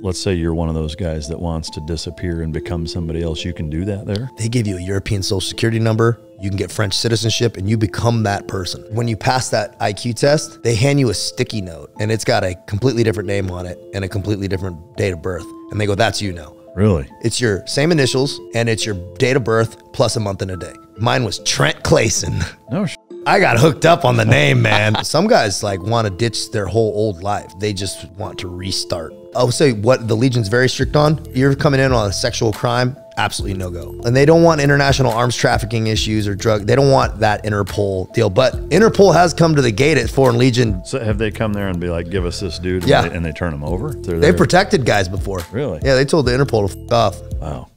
let's say you're one of those guys that wants to disappear and become somebody else, you can do that there. They give you a European social security number. You can get French citizenship and you become that person. When you pass that IQ test, they hand you a sticky note and it's got a completely different name on it and a completely different date of birth. And they go, that's you now. Really? It's your same initials and it's your date of birth plus a month and a day. Mine was Trent Clayson. No. Sh- I got hooked up on the name, man. Some guys like want to ditch their whole old life. They just want to restart. I'll say what the Legion's very strict on. You're coming in on a sexual crime, absolutely no go. And they don't want international arms trafficking issues or drug. They don't want that Interpol deal. But Interpol has come to the gate at Foreign Legion. so have they come there and be like, give us this dude? And Yeah. They, and they turn him over? They're They there? protected guys before. Really? Yeah, they told the Interpol to f off. Wow.